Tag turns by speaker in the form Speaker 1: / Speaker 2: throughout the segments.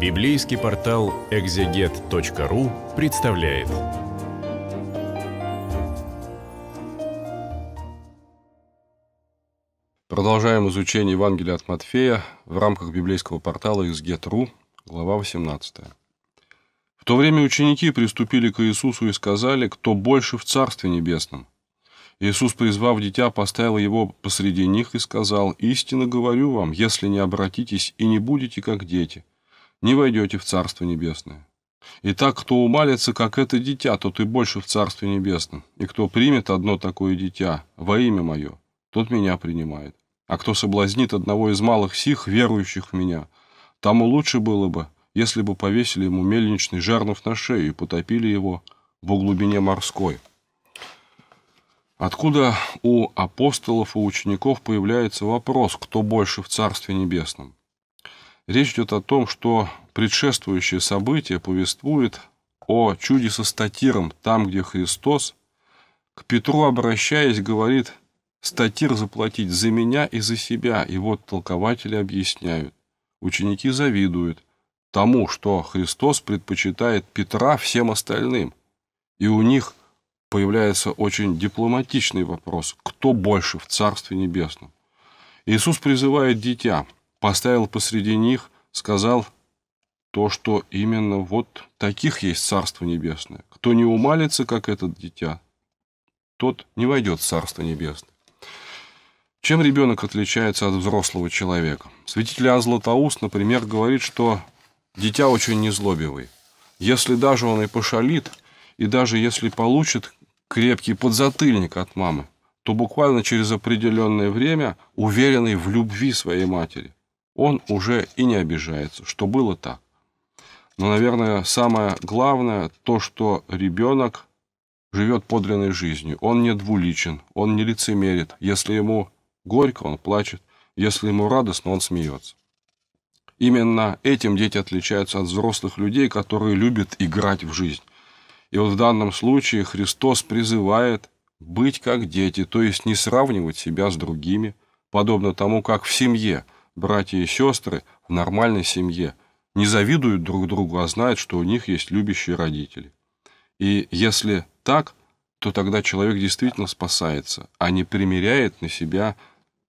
Speaker 1: Библейский портал экзегет.ру представляет.
Speaker 2: Продолжаем изучение Евангелия от Матфея в рамках библейского портала экзегет.ру, глава 18. В то время ученики приступили к Иисусу и сказали, кто больше в Царстве Небесном. Иисус, призвав дитя, поставил его посреди них и сказал, «Истинно говорю вам, если не обратитесь и не будете как дети, не войдете в Царство Небесное. Итак, кто умалится, как это дитя, тот и больше в Царстве Небесном. И кто примет одно такое дитя во имя Мое, тот Меня принимает. А кто соблазнит одного из малых сих, верующих в Меня, тому лучше было бы, если бы повесили ему мельничный жернов на шею и потопили его в глубине морской. Откуда у апостолов и учеников появляется вопрос, кто больше в Царстве Небесном? Речь идет о том, что предшествующее событие повествует о чуде со статиром, там, где Христос, к Петру обращаясь, говорит, «Статир заплатить за меня и за себя». И вот толкователи объясняют. Ученики завидуют тому, что Христос предпочитает Петра всем остальным. И у них появляется очень дипломатичный вопрос, кто больше в Царстве Небесном. Иисус призывает дитя – поставил посреди них, сказал то, что именно вот таких есть Царство Небесное. Кто не умалится, как этот дитя, тот не войдет в Царство Небесное. Чем ребенок отличается от взрослого человека? Святитель Иоанн например, говорит, что дитя очень незлобивый. Если даже он и пошалит, и даже если получит крепкий подзатыльник от мамы, то буквально через определенное время уверенный в любви своей матери он уже и не обижается, что было так. Но, наверное, самое главное то, что ребенок живет подлинной жизнью. Он не двуличен, он не лицемерит. Если ему горько, он плачет. Если ему радостно, он смеется. Именно этим дети отличаются от взрослых людей, которые любят играть в жизнь. И вот в данном случае Христос призывает быть как дети, то есть не сравнивать себя с другими, подобно тому, как в семье – братья и сестры в нормальной семье не завидуют друг другу, а знают, что у них есть любящие родители. И если так, то тогда человек действительно спасается, а не примеряет на себя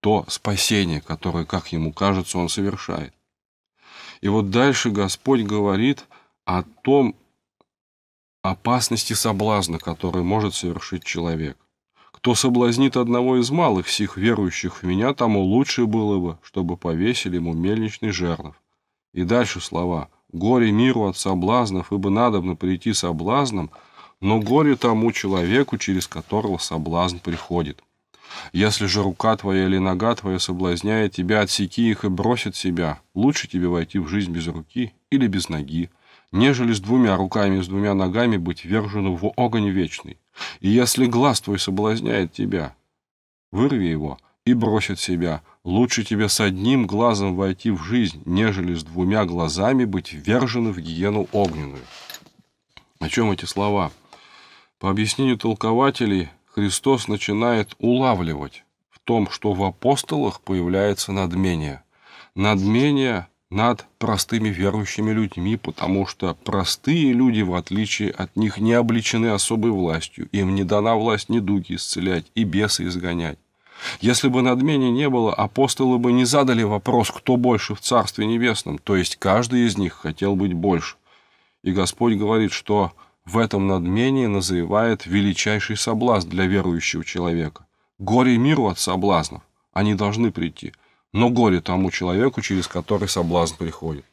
Speaker 2: то спасение, которое, как ему кажется, он совершает. И вот дальше Господь говорит о том опасности соблазна, который может совершить человек. Кто соблазнит одного из малых сих верующих в меня, тому лучше было бы, чтобы повесили ему мельничный жернов. И дальше слова. «Горе миру от соблазнов, ибо надобно прийти соблазном, но горе тому человеку, через которого соблазн приходит. Если же рука твоя или нога твоя соблазняет тебя, отсеки их и брось от себя. Лучше тебе войти в жизнь без руки или без ноги, нежели с двумя руками и с двумя ногами быть вержену в огонь вечный. И если глаз твой соблазняет тебя, вырви его и брось от себя. Лучше тебе с одним глазом войти в жизнь, нежели с двумя глазами быть вержены в гиену огненную. О чем эти слова? По объяснению толкователей, Христос начинает улавливать в том, что в апостолах появляется надмение. Надмение над простыми верующими людьми, потому что простые люди, в отличие от них, не обличены особой властью. Им не дана власть ни дуги исцелять и бесы изгонять. Если бы надмения не было, апостолы бы не задали вопрос, кто больше в Царстве Небесном, то есть каждый из них хотел быть больше. И Господь говорит, что в этом надмении назревает величайший соблазн для верующего человека. Горе миру от соблазнов, они должны прийти – но горе тому человеку, через который соблазн приходит.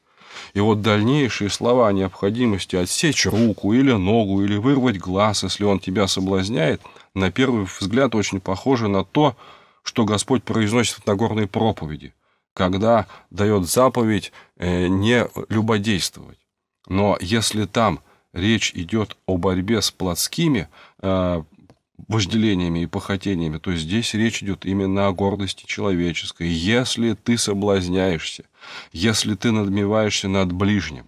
Speaker 2: И вот дальнейшие слова о необходимости отсечь руку или ногу, или вырвать глаз, если он тебя соблазняет, на первый взгляд очень похоже на то, что Господь произносит в Нагорной проповеди, когда дает заповедь э, не любодействовать. Но если там речь идет о борьбе с плотскими э, вожделениями и похотениями, то здесь речь идет именно о гордости человеческой. Если ты соблазняешься, если ты надмеваешься над ближним,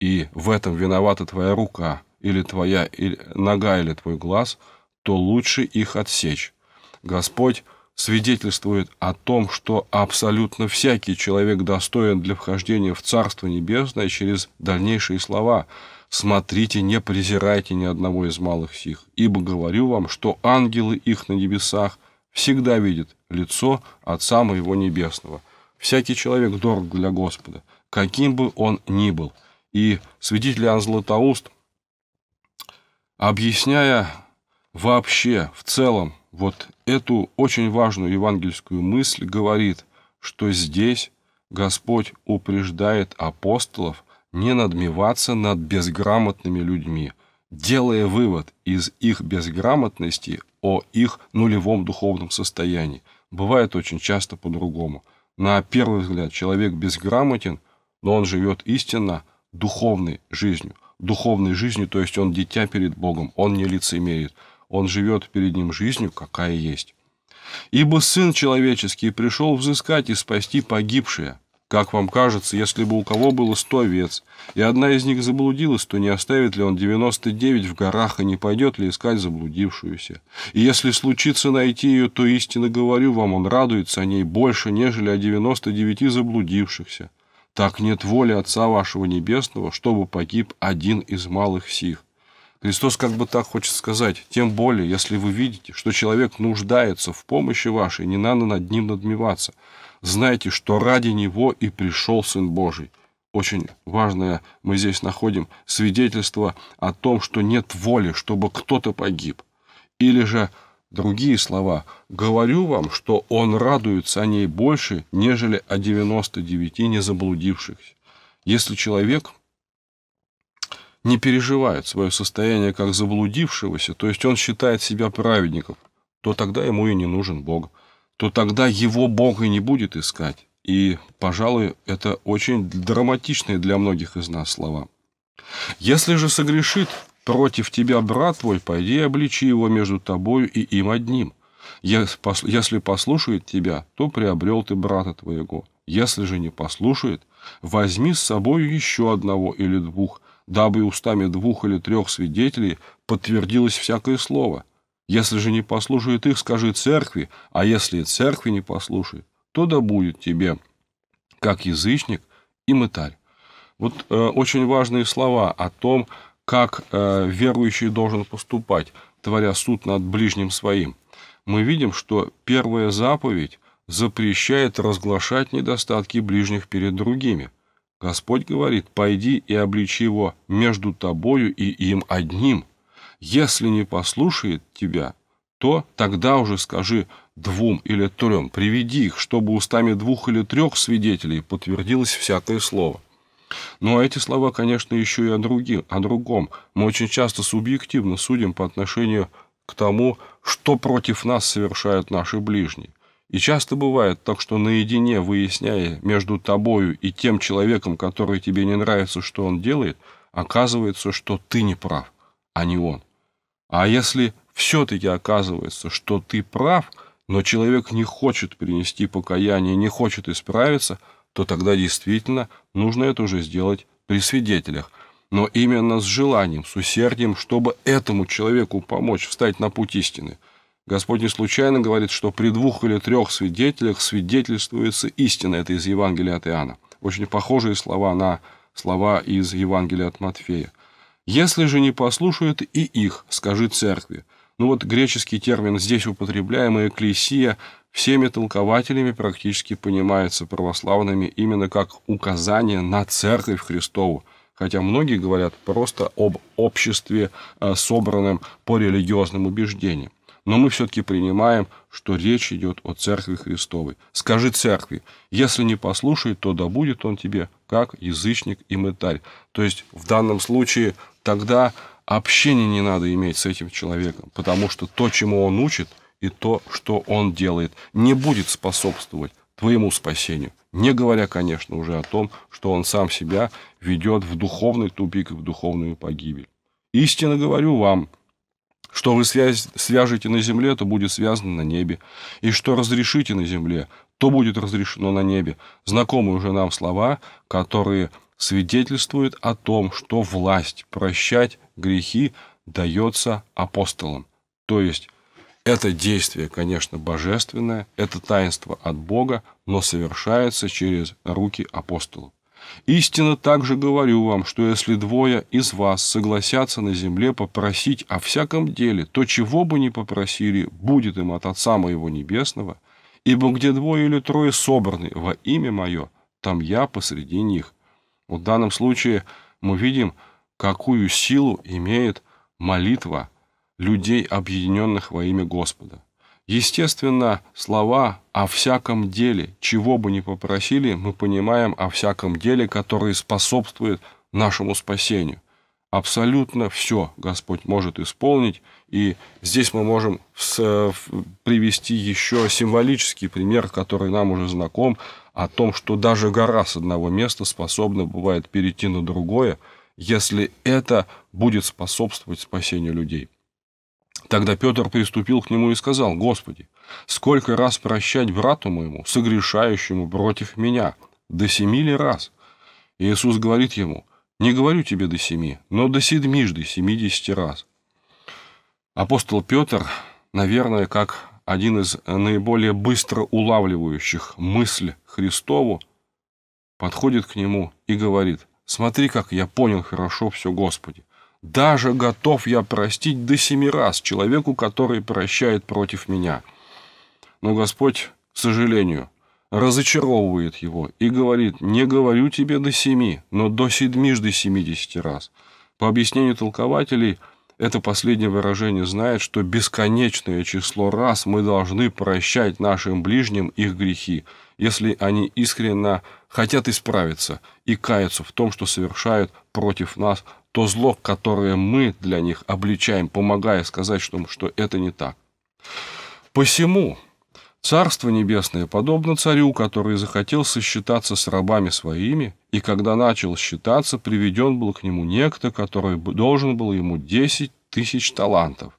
Speaker 2: и в этом виновата твоя рука, или твоя или, нога, или твой глаз, то лучше их отсечь. Господь свидетельствует о том, что абсолютно всякий человек достоин для вхождения в Царство Небесное через дальнейшие слова «Смотрите, не презирайте ни одного из малых сих, ибо говорю вам, что ангелы их на небесах всегда видят лицо Отца Моего Небесного». Всякий человек дорог для Господа, каким бы он ни был. И святитель Иоанн Златоуст, объясняя вообще, в целом, вот эту очень важную евангельскую мысль говорит, что здесь Господь упреждает апостолов не надмеваться над безграмотными людьми, делая вывод из их безграмотности о их нулевом духовном состоянии. Бывает очень часто по-другому. На первый взгляд человек безграмотен, но он живет истинно духовной жизнью. Духовной жизнью, то есть он дитя перед Богом, он не лицемерит – он живет перед ним жизнью, какая есть. Ибо Сын Человеческий пришел взыскать и спасти погибшие. Как вам кажется, если бы у кого было сто овец, и одна из них заблудилась, то не оставит ли он девяносто девять в горах и не пойдет ли искать заблудившуюся? И если случится найти ее, то истинно говорю вам, он радуется о ней больше, нежели о девяносто девяти заблудившихся. Так нет воли Отца вашего Небесного, чтобы погиб один из малых сих. Христос как бы так хочет сказать, тем более, если вы видите, что человек нуждается в помощи вашей, не надо над ним надмеваться. Знайте, что ради него и пришел Сын Божий. Очень важное мы здесь находим свидетельство о том, что нет воли, чтобы кто-то погиб. Или же другие слова. «Говорю вам, что он радуется о ней больше, нежели о 99 незаблудившихся». Если человек не переживает свое состояние как заблудившегося, то есть он считает себя праведником, то тогда ему и не нужен Бог, то тогда его Бог и не будет искать. И, пожалуй, это очень драматичные для многих из нас слова. Если же согрешит против тебя брат твой, пойди и обличи его между тобою и им одним. Если послушает тебя, то приобрел ты брата твоего. Если же не послушает, возьми с собою еще одного или двух, дабы устами двух или трех свидетелей подтвердилось всякое слово. Если же не послушает их, скажи церкви, а если церкви не послушает, то да будет тебе, как язычник и мытарь. Вот э, очень важные слова о том, как э, верующий должен поступать, творя суд над ближним своим. Мы видим, что первая заповедь запрещает разглашать недостатки ближних перед другими – Господь говорит, пойди и обличи его между тобою и им одним. Если не послушает тебя, то тогда уже скажи двум или трем, приведи их, чтобы устами двух или трех свидетелей подтвердилось всякое слово. Но эти слова, конечно, еще и о, другим, о другом. Мы очень часто субъективно судим по отношению к тому, что против нас совершают наши ближние. И часто бывает так, что наедине, выясняя между тобою и тем человеком, который тебе не нравится, что он делает, оказывается, что ты не прав, а не он. А если все-таки оказывается, что ты прав, но человек не хочет принести покаяние, не хочет исправиться, то тогда действительно нужно это уже сделать при свидетелях. Но именно с желанием, с усердием, чтобы этому человеку помочь встать на путь истины – Господь не случайно говорит, что при двух или трех свидетелях свидетельствуется истина. Это из Евангелия от Иоанна. Очень похожие слова на слова из Евангелия от Матфея. «Если же не послушают и их, скажи церкви». Ну вот греческий термин здесь употребляемый «экклесия» всеми толкователями практически понимается православными именно как указание на церковь Христову, хотя многие говорят просто об обществе, э, собранном по религиозным убеждениям но мы все-таки принимаем, что речь идет о Церкви Христовой. Скажи Церкви, если не послушает, то да будет он тебе как язычник и мытарь. То есть в данном случае тогда общения не надо иметь с этим человеком, потому что то, чему он учит, и то, что он делает, не будет способствовать твоему спасению. Не говоря, конечно, уже о том, что он сам себя ведет в духовный тупик и в духовную погибель. Истинно говорю вам – что вы связь, свяжете на земле, то будет связано на небе. И что разрешите на земле, то будет разрешено на небе. Знакомые уже нам слова, которые свидетельствуют о том, что власть прощать грехи дается апостолам. То есть Это действие, конечно, божественное, это таинство от Бога, но совершается через руки апостолов. Истинно также говорю вам, что если двое из вас согласятся на земле попросить о всяком деле, то чего бы ни попросили, будет им от Отца Моего Небесного, ибо где двое или трое собраны во имя Мое, там я посреди них. В данном случае мы видим, какую силу имеет молитва людей, объединенных во имя Господа. Естественно, слова «о всяком деле», чего бы ни попросили, мы понимаем о всяком деле, которое способствует нашему спасению. Абсолютно все Господь может исполнить, и здесь мы можем привести еще символический пример, который нам уже знаком, о том, что даже гора с одного места способна бывает перейти на другое, если это будет способствовать спасению людей. Тогда Петр приступил к нему и сказал, «Господи, сколько раз прощать брату моему, согрешающему против меня? До семи ли раз?» Иисус говорит ему, «Не говорю тебе до семи, но до седьмижды семидесяти раз». Апостол Петр, наверное, как один из наиболее быстро улавливающих мысль Христову, подходит к нему и говорит, «Смотри, как я понял хорошо все, Господи. Даже готов я простить до семи раз человеку, который прощает против меня. Но Господь, к сожалению, разочаровывает его и говорит, не говорю тебе до семи, но до седьмижды семидесяти раз. По объяснению толкователей, это последнее выражение знает, что бесконечное число раз мы должны прощать нашим ближним их грехи, если они искренне хотят исправиться и каяться в том, что совершают против нас то зло, которое мы для них обличаем, помогая сказать, что, что это не так. Посему Царство Небесное подобно царю, который захотел сосчитаться с рабами своими, и когда начал считаться, приведен был к нему некто, который должен был ему 10 тысяч талантов.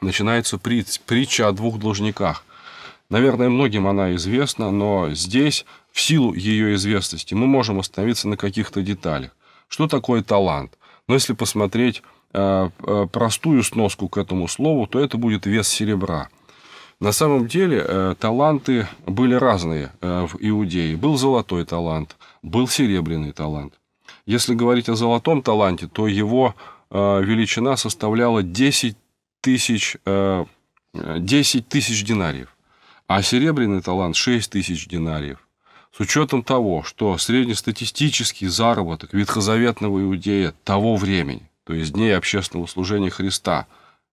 Speaker 2: Начинается притча о двух должниках. Наверное, многим она известна, но здесь, в силу ее известности, мы можем остановиться на каких-то деталях. Что такое талант? Но если посмотреть э, э, простую сноску к этому слову, то это будет вес серебра. На самом деле э, таланты были разные в Иудее. Был золотой талант, был серебряный талант. Если говорить о золотом таланте, то его величина составляла 10 тысяч, 10 тысяч динариев, а серебряный талант 6 тысяч динариев. С учетом того, что среднестатистический заработок ветхозаветного иудея того времени, то есть дней общественного служения Христа,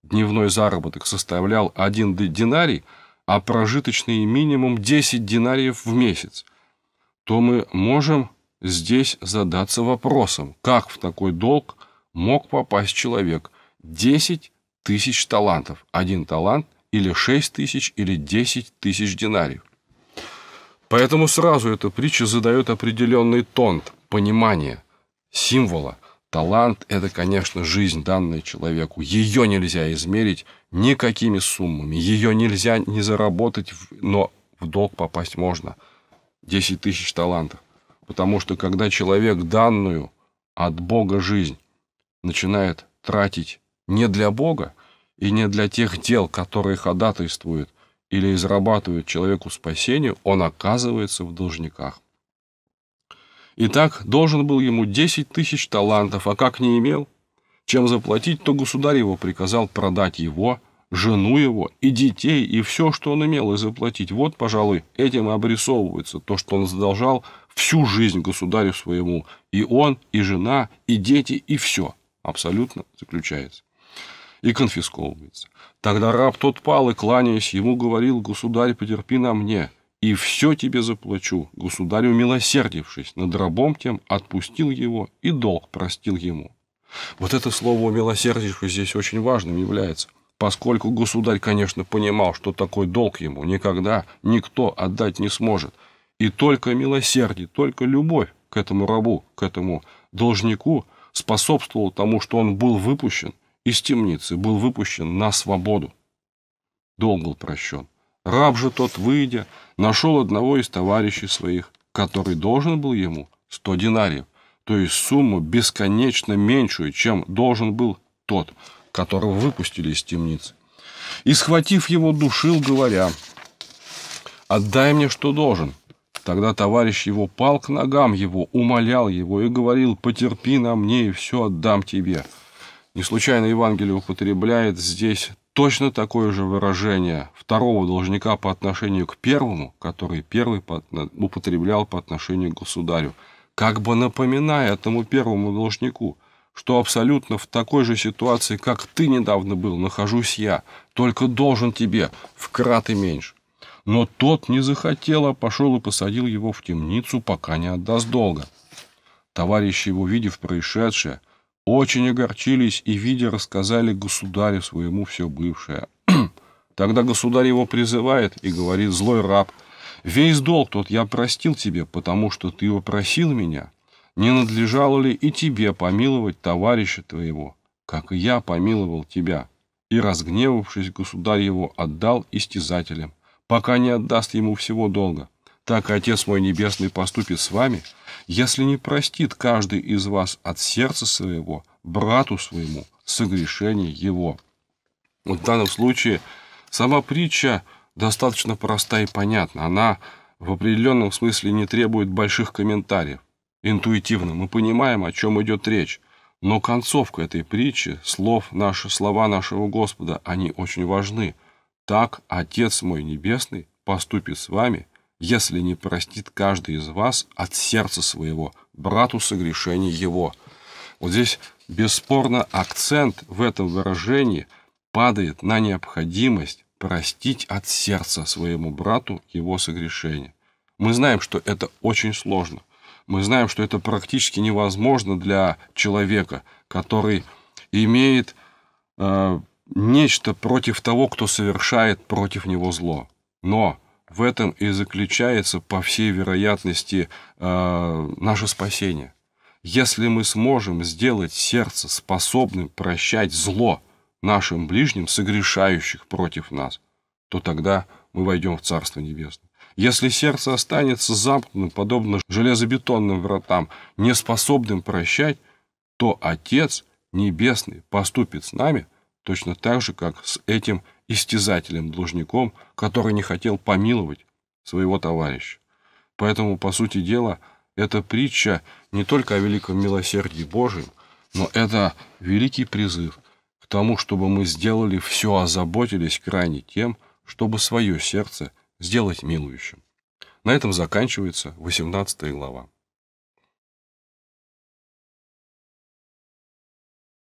Speaker 2: дневной заработок составлял один динарий, а прожиточный минимум 10 динариев в месяц, то мы можем здесь задаться вопросом, как в такой долг мог попасть человек 10 тысяч талантов, один талант или 6 тысяч или 10 тысяч динариев. Поэтому сразу эта притча задает определенный тон, понимание символа. Талант – это, конечно, жизнь, данная человеку. Ее нельзя измерить никакими суммами. Ее нельзя не заработать, но в долг попасть можно. 10 тысяч талантов. Потому что когда человек данную от Бога жизнь начинает тратить не для Бога и не для тех дел, которые ходатайствуют или израбатывает человеку спасение, он оказывается в должниках. Итак, должен был ему 10 тысяч талантов, а как не имел, чем заплатить, то государь его приказал продать его, жену его и детей, и все, что он имел, и заплатить. Вот, пожалуй, этим и обрисовывается то, что он задолжал всю жизнь государю своему. И он, и жена, и дети, и все. Абсолютно заключается. И конфисковывается. Тогда раб тот пал и, кланяясь, ему говорил, «Государь, потерпи на мне, и все тебе заплачу». Государь, умилосердившись над рабом тем, отпустил его и долг простил ему. Вот это слово «умилосердившись» здесь очень важным является, поскольку государь, конечно, понимал, что такой долг ему никогда никто отдать не сможет. И только милосердие, только любовь к этому рабу, к этому должнику способствовала тому, что он был выпущен – из темницы, был выпущен на свободу. Долг был прощен. Раб же тот, выйдя, нашел одного из товарищей своих, который должен был ему сто динариев, то есть сумму бесконечно меньшую, чем должен был тот, которого выпустили из темницы. И, схватив его, душил, говоря, «Отдай мне, что должен». Тогда товарищ его пал к ногам его, умолял его и говорил, «Потерпи на мне, и все отдам тебе». Не случайно Евангелие употребляет здесь точно такое же выражение второго должника по отношению к первому, который первый употреблял по отношению к государю, как бы напоминая этому первому должнику, что абсолютно в такой же ситуации, как ты недавно был, нахожусь я, только должен тебе в краты меньше. Но тот не захотел, а пошел и посадил его в темницу, пока не отдаст долга. Товарищи его, видев происшедшее, очень огорчились и, видя, рассказали государю своему все бывшее. Тогда государь его призывает и говорит, злой раб, весь долг тот я простил тебе, потому что ты его просил меня. Не надлежало ли и тебе помиловать товарища твоего, как и я помиловал тебя? И, разгневавшись, государь его отдал истязателям, пока не отдаст ему всего долга. Так Отец мой Небесный поступит с вами, если не простит каждый из вас от сердца своего, брату своему, согрешение его. Вот в данном случае сама притча достаточно проста и понятна. Она в определенном смысле не требует больших комментариев. Интуитивно мы понимаем, о чем идет речь. Но концовка этой притчи, слов наши, слова нашего Господа, они очень важны – так Отец мой Небесный поступит с вами, если не простит каждый из вас от сердца своего брату согрешений его. Вот здесь бесспорно акцент в этом выражении падает на необходимость простить от сердца своему брату его согрешение. Мы знаем, что это очень сложно. Мы знаем, что это практически невозможно для человека, который имеет э, нечто против того, кто совершает против него зло. Но в этом и заключается, по всей вероятности, э, наше спасение. Если мы сможем сделать сердце способным прощать зло нашим ближним, согрешающих против нас, то тогда мы войдем в Царство Небесное. Если сердце останется замкнутым, подобно железобетонным вратам, неспособным прощать, то Отец Небесный поступит с нами – точно так же, как с этим истязателем-должником, который не хотел помиловать своего товарища. Поэтому, по сути дела, эта притча не только о великом милосердии Божьем, но это великий призыв к тому, чтобы мы сделали все, озаботились крайне тем, чтобы свое сердце сделать милующим. На этом заканчивается 18 глава.